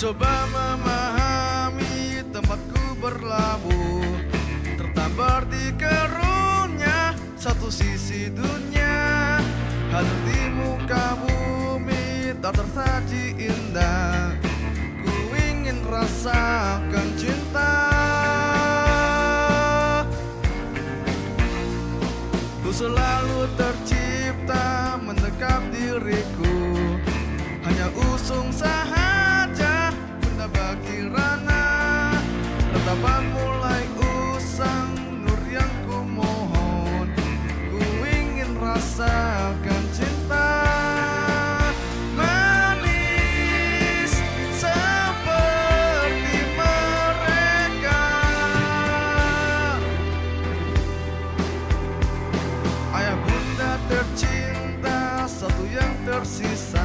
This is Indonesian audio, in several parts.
Coba memahami tempatku berlabuh Tertambar di kerunya Satu sisi dunia. Hati muka bumi Tak tersaji indah Ku ingin rasakan cinta. Ku selalu exorcizar.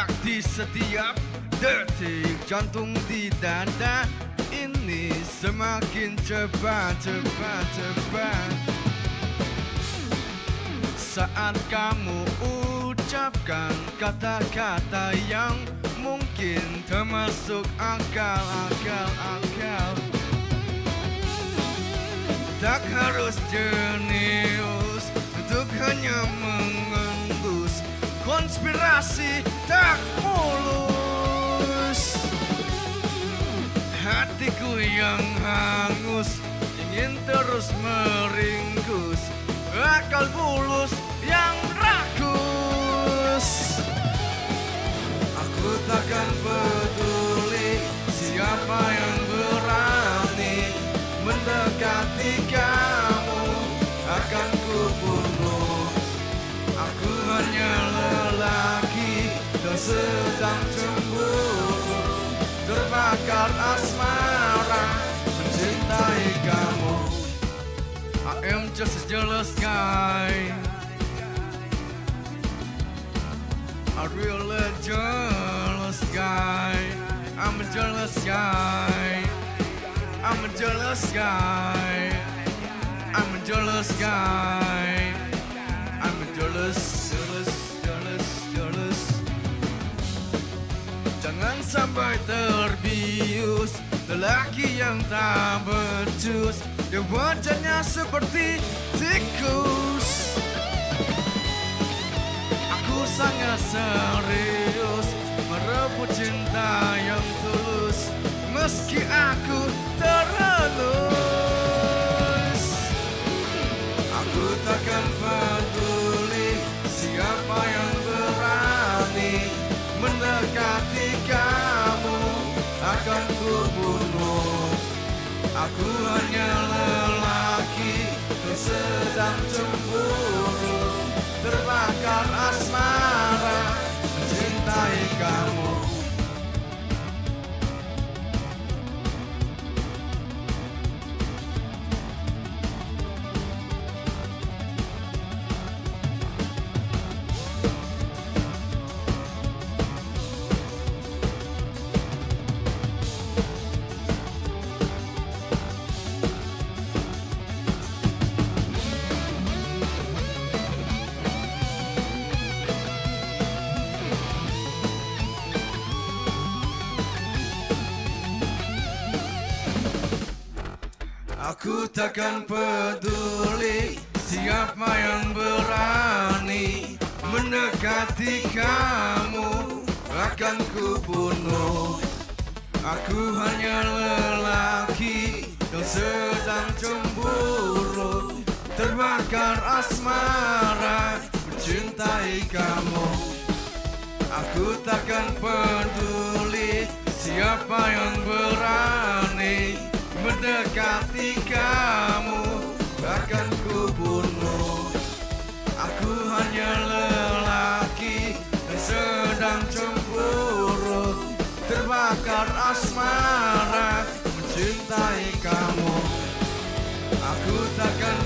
berdetak di setiap detik Jantung di dada. Ini semakin cepat, cepat, cepat. Saat kamu ucapkan kata-kata yang mungkin termasuk akal, akal, akal. Tak harus jenius untuk hanya mengucapkan Konspirasi tak mulus. Hatiku yang hangus Ingin terus meringkus. Akal bulus sedang cemburu Terbakar asmara Mencintai kamu. I am just a jealous guy. A really jealous guy. I'm a jealous guy. I'm a jealous guy. I'm a jealous guy sampai terbius. Lelaki yang tak becus Yang wajahnya seperti tikus. Aku sangat serius Merebut cinta yang tulus. Meski aku terhalus Aku takkan peduli Siapa yang Aku hanya lelaki Yang sedang cemburu Aku takkan peduli siapa yang berani mendekati kamu akan ku bunuh. Aku hanya lelaki yang sedang cemburu terbakar asmara mencintai kamu. Aku takkan peduli siapa yang berani mendekati kamu akan ku bunuh. Aku hanya lelaki yang sedang cemburu terbakar asmara mencintai kamu. Aku takkan